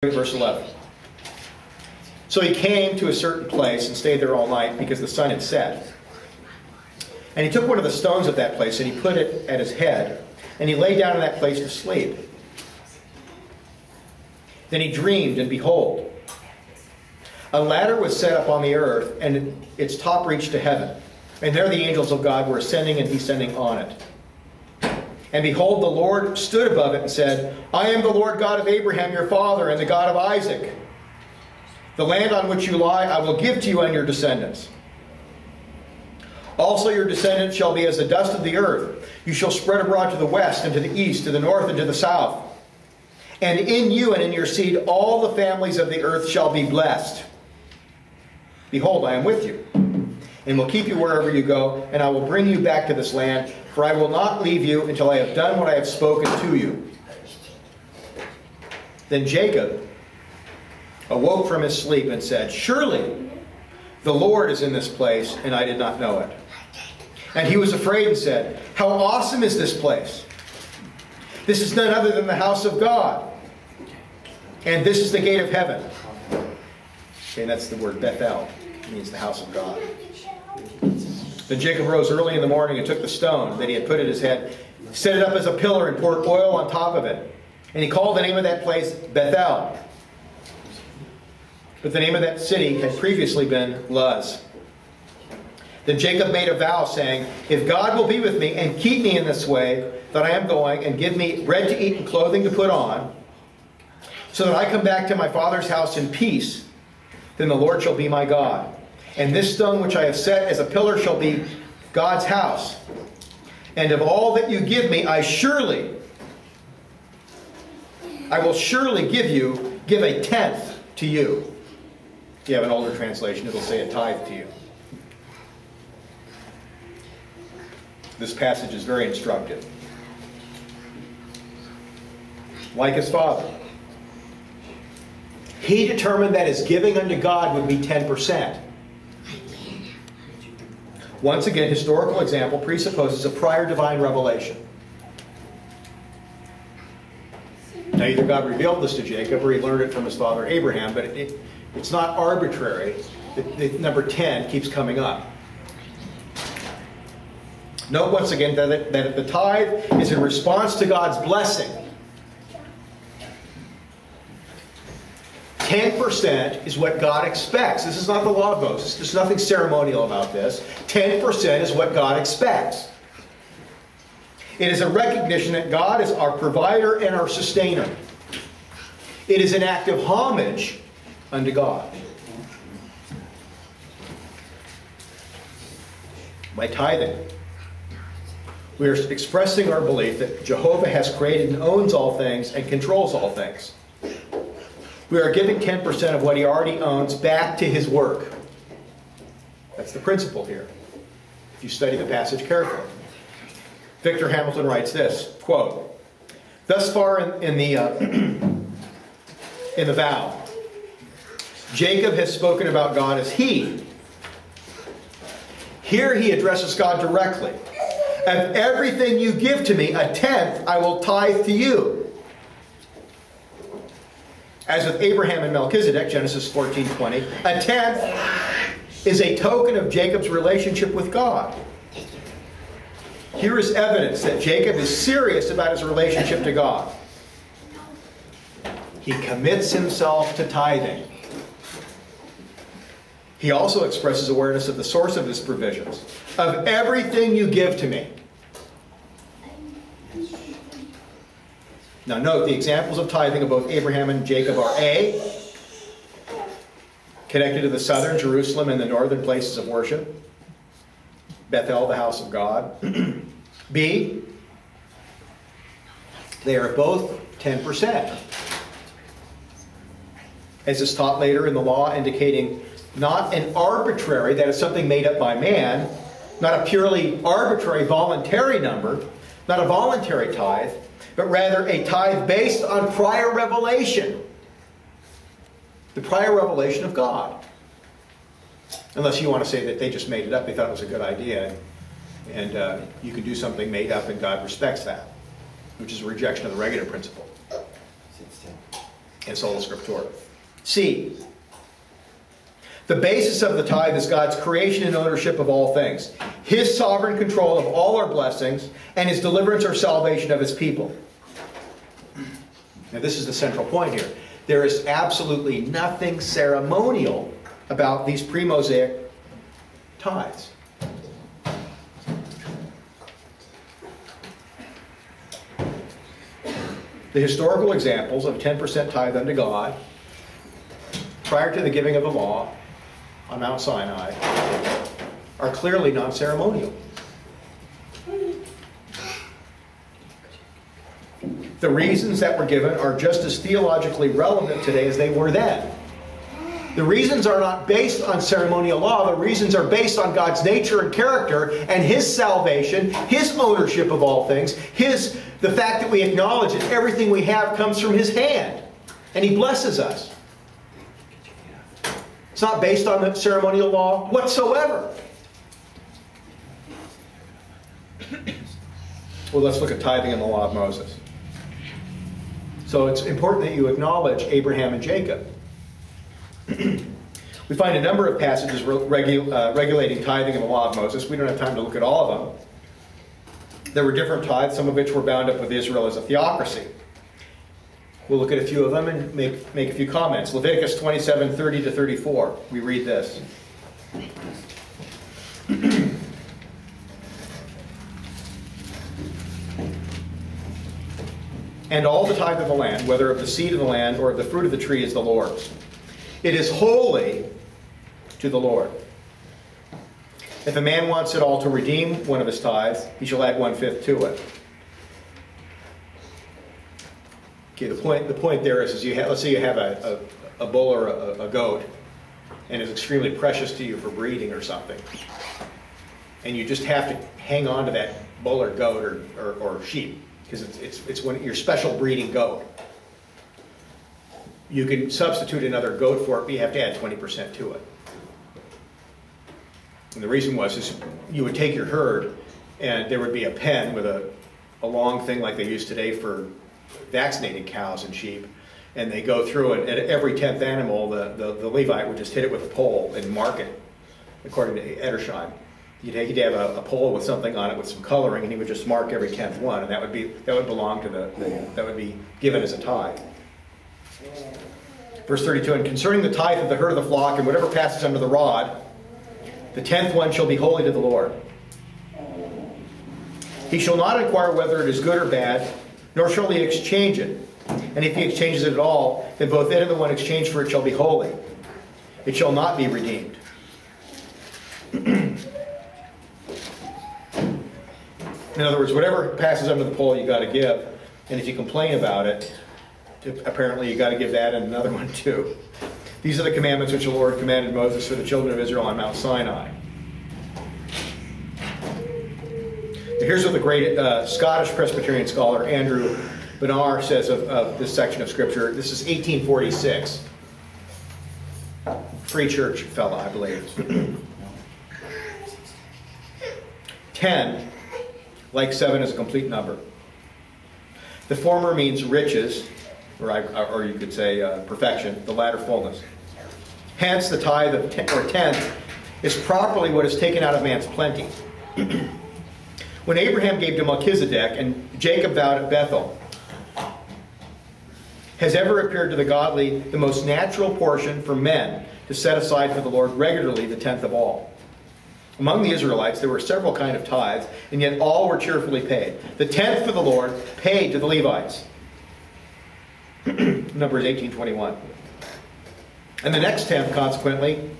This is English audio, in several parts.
verse 11. So he came to a certain place and stayed there all night because the sun had set. And he took one of the stones of that place and he put it at his head, and he lay down in that place to sleep. Then he dreamed, and behold, a ladder was set up on the earth, and its top reached to heaven. And there the angels of God were ascending and descending on it. And behold, the Lord stood above it and said, I am the Lord God of Abraham your father, and the God of Isaac. The land on which you lie I will give to you and your descendants. Also your descendants shall be as the dust of the earth. You shall spread abroad to the west, and to the east, to the north, and to the south. And in you and in your seed all the families of the earth shall be blessed. Behold, I am with you, and will keep you wherever you go, and I will bring you back to this land, for I will not leave you until I have done what I have spoken to you. Then Jacob awoke from his sleep and said, Surely the Lord is in this place, and I did not know it. And he was afraid and said, How awesome is this place! This is none other than the house of God. And this is the gate of heaven. Okay, that's the word Bethel. It means the house of God. Then Jacob rose early in the morning and took the stone that he had put at his head, set it up as a pillar, and poured oil on top of it. And he called the name of that place Bethel. But the name of that city had previously been Luz. Then Jacob made a vow, saying, If God will be with me and keep me in this way that I am going, and give me bread to eat and clothing to put on, so that I come back to my father's house in peace, then the Lord shall be my God. And this stone which I have set as a pillar shall be God's house. And of all that you give me, I surely, I will surely give you, give a tenth to you. If you have an older translation, it'll say a tithe to you. This passage is very instructive. Like his father. He determined that his giving unto God would be 10%. Once again, historical example presupposes a prior divine revelation. Now, either God revealed this to Jacob or he learned it from his father Abraham, but it, it, it's not arbitrary. The, number 10 keeps coming up. Note once again that, it, that the tithe is in response to God's blessing. 10% is what God expects. This is not the law of Moses. There's nothing ceremonial about this. 10% is what God expects. It is a recognition that God is our provider and our sustainer. It is an act of homage unto God. By tithing, we are expressing our belief that Jehovah has created and owns all things and controls all things. We are giving 10% of what he already owns back to his work. That's the principle here, if you study the passage carefully. Victor Hamilton writes this, quote, Thus far in, in the, uh, in the vow, Jacob has spoken about God as he. Here he addresses God directly. Of everything you give to me, a tenth I will tithe to you. As with Abraham and Melchizedek, Genesis 14 20, a tenth is a token of Jacob's relationship with God. Here is evidence that Jacob is serious about his relationship to God. He commits himself to tithing. He also expresses awareness of the source of his provisions. Of everything you give to me. Now note, the examples of tithing of both Abraham and Jacob are A, connected to the southern Jerusalem and the northern places of worship. Bethel, the house of God. B, they are both 10%. As is taught later in the law, indicating not an arbitrary, that is something made up by man, not a purely arbitrary voluntary number, not a voluntary tithe, but rather a tithe based on prior revelation. The prior revelation of God. Unless you want to say that they just made it up, they thought it was a good idea, and uh, you can do something made up and God respects that, which is a rejection of the regular principle. in sola scriptura. C. The basis of the tithe is God's creation and ownership of all things, His sovereign control of all our blessings, and His deliverance or salvation of His people. Now, this is the central point here. There is absolutely nothing ceremonial about these pre Mosaic tithes. The historical examples of 10% tithe unto God prior to the giving of the law on Mount Sinai are clearly non ceremonial. The reasons that were given are just as theologically relevant today as they were then. The reasons are not based on ceremonial law. The reasons are based on God's nature and character and His salvation, His ownership of all things, His the fact that we acknowledge that everything we have comes from His hand, and He blesses us. It's not based on the ceremonial law whatsoever. Well, let's look at tithing in the law of Moses. So it's important that you acknowledge Abraham and Jacob. we find a number of passages regu uh, regulating tithing in the law of Moses. We don't have time to look at all of them. There were different tithes, some of which were bound up with Israel as a theocracy. We'll look at a few of them and make, make a few comments. Leviticus 27 30 to 34. We read this. And all the tithe of the land, whether of the seed of the land or of the fruit of the tree, is the Lord's. It is holy to the Lord. If a man wants at all to redeem one of his tithes, he shall add one fifth to it. Okay, the point the point there is, is you have, let's say you have a, a, a bull or a, a goat, and it's extremely precious to you for breeding or something, and you just have to hang on to that bull or goat or, or, or sheep because it's, it's, it's when your special breeding goat. You can substitute another goat for it, but you have to add 20% to it. And the reason was is you would take your herd and there would be a pen with a, a long thing like they use today for vaccinating cows and sheep. And they go through it, and every 10th animal, the, the, the Levite would just hit it with a pole and mark it, according to Edersheim. He'd, he'd have a, a, pole with something on it with some coloring, and he would just mark every tenth one, and that would be that would belong to the, the that would be given as a tithe. Verse 32, and concerning the tithe of the herd of the flock, and whatever passes under the rod, the tenth one shall be holy to the Lord. He shall not inquire whether it is good or bad, nor shall he exchange it. And if he exchanges it at all, then both it and the one exchanged for it shall be holy. It shall not be redeemed. In other words, whatever passes under the pole, you got to give. And if you complain about it, apparently you got to give that and another one too. These are the commandments which the Lord commanded Moses for the children of Israel on Mount Sinai. Here's what the great uh, Scottish Presbyterian scholar Andrew Bonar says of, of this section of Scripture. This is 1846. Free church fella, I believe. 10 like 7 is a complete number. The former means riches, or, I, or you could say uh, perfection, the latter fullness. Hence, the tithe of ten, or tenth is properly what is taken out of man's plenty. when Abraham gave to Melchizedek and Jacob vowed at Bethel, has ever appeared to the godly the most natural portion for men to set aside for the Lord regularly the tenth of all. Among the Israelites, there were several kind of tithes, and yet all were cheerfully paid. The tenth for the Lord, paid to the Levites. Numbers 1821. And the next tenth, consequently,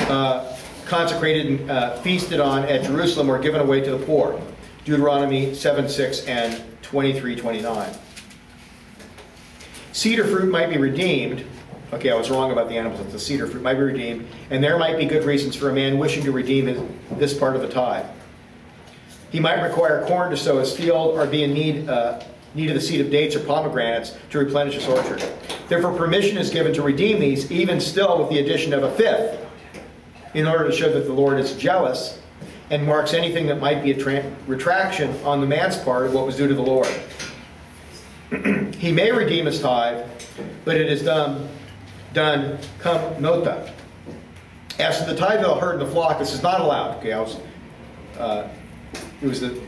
uh, consecrated and uh, feasted on at Jerusalem were given away to the poor. Deuteronomy 7 6 and 23 29. Cedar fruit might be redeemed okay, I was wrong about the animals, it's the cedar fruit might be redeemed, and there might be good reasons for a man wishing to redeem his, this part of the tithe. He might require corn to sow his field or be in need, uh, need of the seed of dates or pomegranates to replenish his orchard. Therefore, permission is given to redeem these, even still with the addition of a fifth, in order to show that the Lord is jealous and marks anything that might be a retraction on the man's part of what was due to the Lord. he may redeem his tithe but it is done, done cum nota. As to the tithe herd and the flock, this is not allowed. Okay, I was, uh, it was the,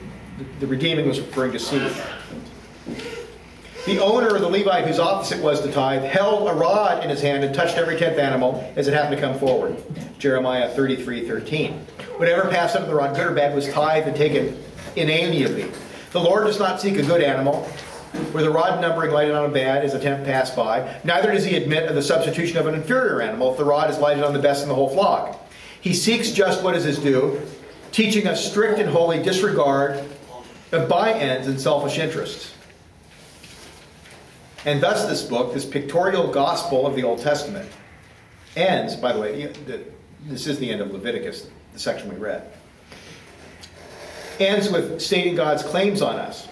the redeeming was referring to seed. The owner of the Levite, whose office it was to tithe, held a rod in his hand and touched every tenth animal as it happened to come forward. Jeremiah 33 13. Whatever passed under the rod, good or bad, was tithed and taken inalienably. The Lord does not seek a good animal, where the rod numbering lighted on a bad is a tenth passed by. Neither does he admit of the substitution of an inferior animal if the rod is lighted on the best in the whole flock. He seeks just what is his due, teaching us strict and holy disregard of by ends and selfish interests. And thus, this book, this pictorial gospel of the Old Testament, ends, by the way, this is the end of Leviticus, the section we read, ends with stating God's claims on us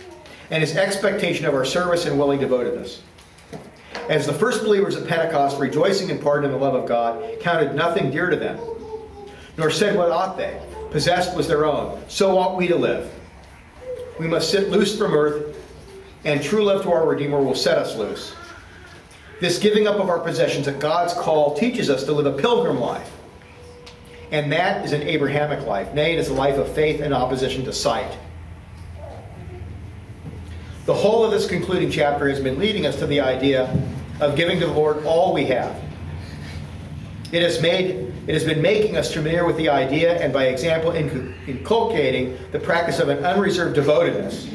and his expectation of our service and willing devotedness. As the first believers at Pentecost, rejoicing in part in the love of God, counted nothing dear to them, nor said what ought they, possessed was their own, so ought we to live. We must sit loose from earth and true love to our Redeemer will set us loose. This giving up of our possessions at God's call teaches us to live a pilgrim life. And that is an Abrahamic life. Nay, it is a life of faith in opposition to sight. The whole of this concluding chapter has been leading us to the idea of giving to the Lord all we have. It has made it has been making us familiar with the idea and by example inculcating the practice of an unreserved devotedness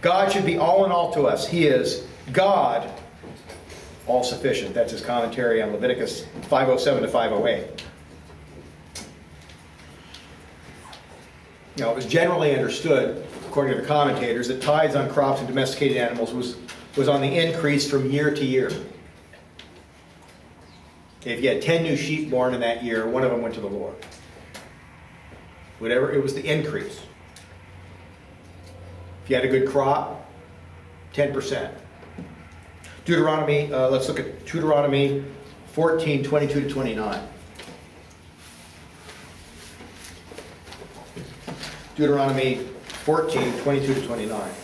God should be all in all to us. He is God, all sufficient. That's his commentary on Leviticus 507 to 508. Now, it was generally understood, according to the commentators, that tithes on crops and domesticated animals was, was on the increase from year to year. If you had 10 new sheep born in that year, one of them went to the Lord. Whatever, it was the increase. If you had a good crop, 10%. Deuteronomy, uh, let's look at Deuteronomy 14, 22 to 29. Deuteronomy 14, 22 to 29.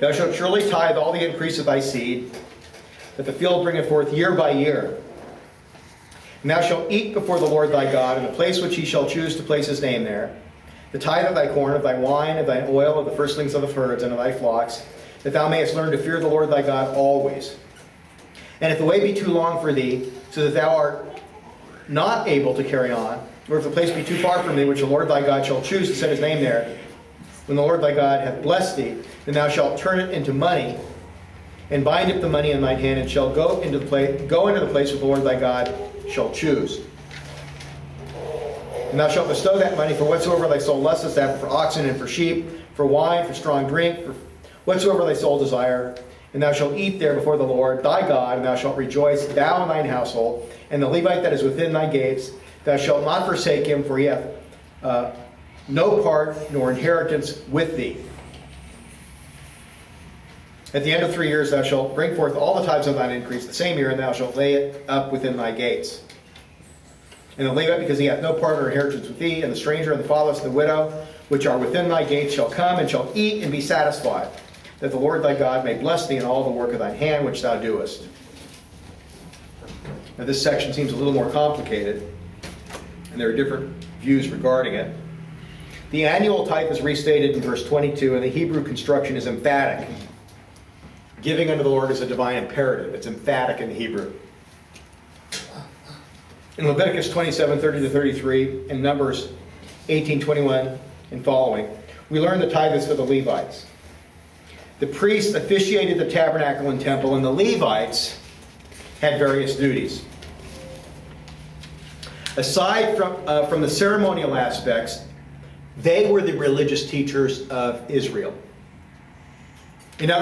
Thou shalt surely tithe all the increase of thy seed, that the field bringeth forth year by year. And thou shalt eat before the Lord thy God in the place which he shall choose to place his name there. The tithe of thy corn, of thy wine, of thine oil, of the firstlings of the herds, and of thy flocks, that thou mayest learn to fear the Lord thy God always. And if the way be too long for thee, so that thou art not able to carry on, or if the place be too far from thee, which the Lord thy God shall choose to set his name there, when the Lord thy God hath blessed thee, then thou shalt turn it into money, and bind up the money in thine hand, and shall go into the place, go into the place the Lord thy God shall choose. And thou shalt bestow that money for whatsoever thy soul lusteth after, for oxen and for sheep, for wine, for strong drink, for whatsoever thy soul desire. And thou shalt eat there before the Lord thy God, and thou shalt rejoice, thou and thine household, and the Levite that is within thy gates. Thou shalt not forsake him, for he hath uh, no part nor inheritance with thee. At the end of three years thou shalt bring forth all the tithes of thine increase the same year, and thou shalt lay it up within thy gates. And the Levite, because he hath no part or inheritance with thee, and the stranger and the fatherless and the widow, which are within thy gates, shall come and shall eat and be satisfied, that the Lord thy God may bless thee in all the work of thine hand which thou doest. Now this section seems a little more complicated, and there are different views regarding it. The annual type is restated in verse 22, and the Hebrew construction is emphatic. Giving unto the Lord is a divine imperative. It's emphatic in Hebrew. In Leviticus 27, 30 to 33, and Numbers 18, 21 and following, we learn the tithe is for the Levites. The priests officiated the tabernacle and temple, and the Levites had various duties. Aside from, uh, from the ceremonial aspects, they were the religious teachers of Israel. In other